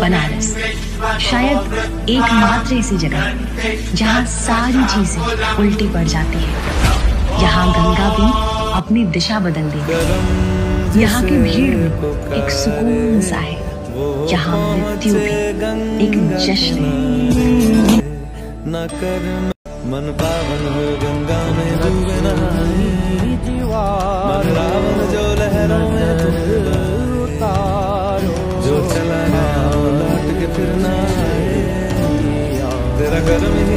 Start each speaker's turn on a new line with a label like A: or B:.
A: बनारस शायद एकमात्र ऐसी जगह है जहाँ सारी चीज़ें उल्टी पड़ जाती है। यहाँ गंगा भी अपनी दिशा बदल देती है यहाँ की भीड़ में एक सुकून सा है। यहाँ मृत्यु भी एक जश्न है।
B: मन पावन हो गंगा में। चला